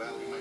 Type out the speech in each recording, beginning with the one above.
well, you might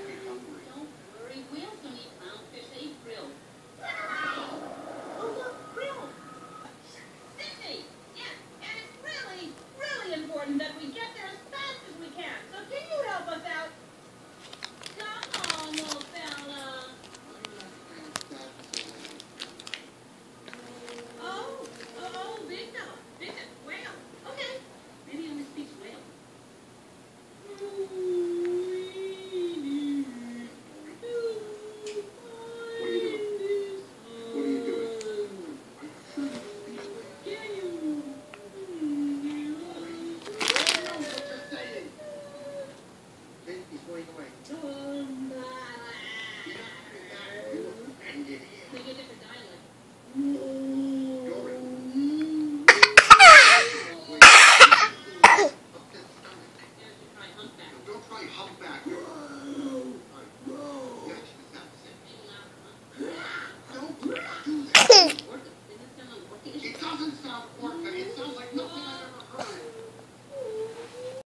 how fast